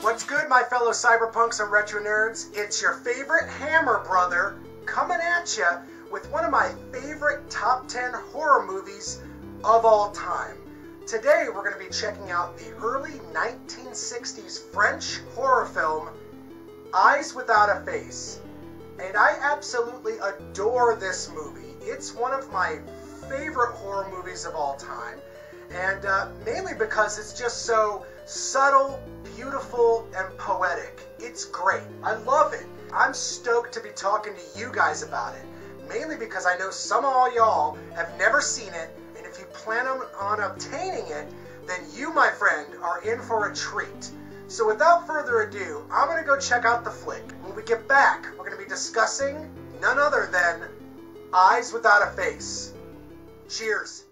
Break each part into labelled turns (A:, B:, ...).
A: What's good, my fellow cyberpunks and retro nerds? It's your favorite Hammer brother coming at you with one of my favorite top 10 horror movies of all time. Today, we're going to be checking out the early 1960s French horror film Eyes Without a Face. And I absolutely adore this movie. It's one of my favorite horror movies of all time. And uh, mainly because it's just so subtle, beautiful, and poetic. It's great. I love it. I'm stoked to be talking to you guys about it. Mainly because I know some of all y'all have never seen it, and if you plan on, obtaining it, then you, my friend, are in for a treat. So without further ado, I'm going to go check out the flick. When we get back, discussing none other than Eyes Without a Face. Cheers.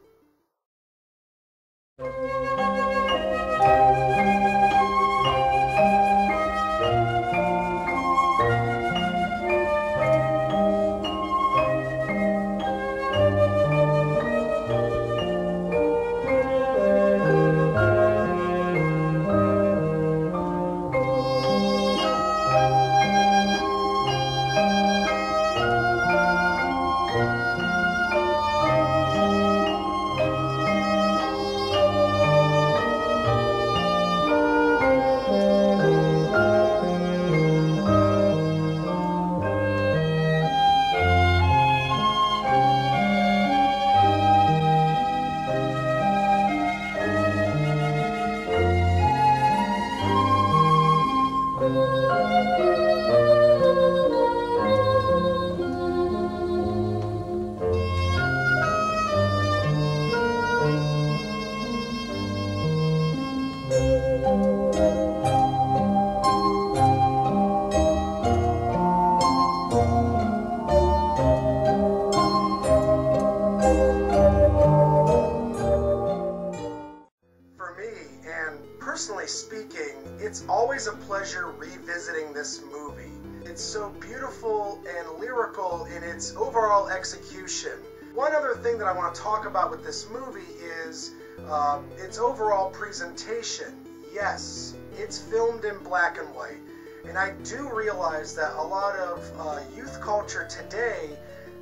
A: For personally speaking, it's always a pleasure revisiting this movie. It's so beautiful and lyrical in its overall execution. One other thing that I want to talk about with this movie is uh, its overall presentation. Yes, it's filmed in black and white. And I do realize that a lot of uh, youth culture today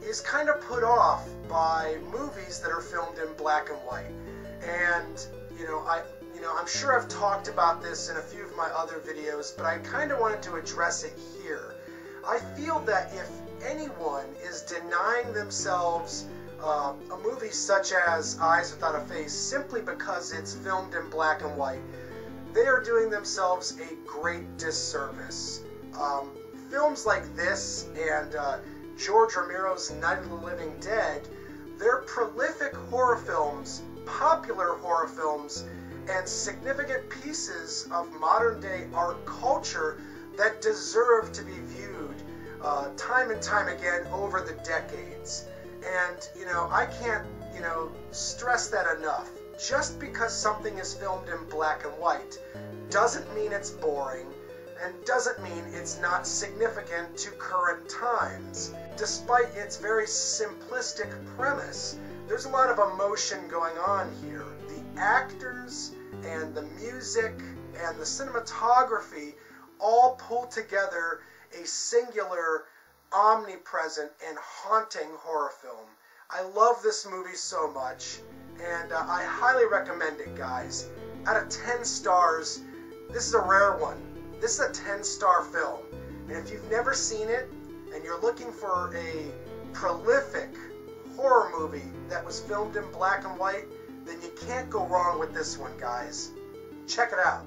A: is kind of put off by movies that are filmed in black and white. And you know, I you know, I'm sure I've talked about this in a few of my other videos, but I kind of wanted to address it here. I feel that if anyone is denying themselves uh, a movie such as Eyes Without a Face simply because it's filmed in black and white, they are doing themselves a great disservice. Um, films like this and uh, George Romero's Night of the Living Dead, they're prolific horror films, popular horror films, and significant pieces of modern day art culture that deserve to be viewed uh, time and time again over the decades. And, you know, I can't, you know, stress that enough. Just because something is filmed in black and white doesn't mean it's boring and doesn't mean it's not significant to current times. Despite its very simplistic premise, there's a lot of emotion going on here. Actors and the music and the cinematography all pull together a singular, omnipresent, and haunting horror film. I love this movie so much, and uh, I highly recommend it, guys. Out of 10 stars, this is a rare one. This is a 10 star film. And if you've never seen it and you're looking for a prolific horror movie that was filmed in black and white, then you can't go wrong with this one, guys. Check it out.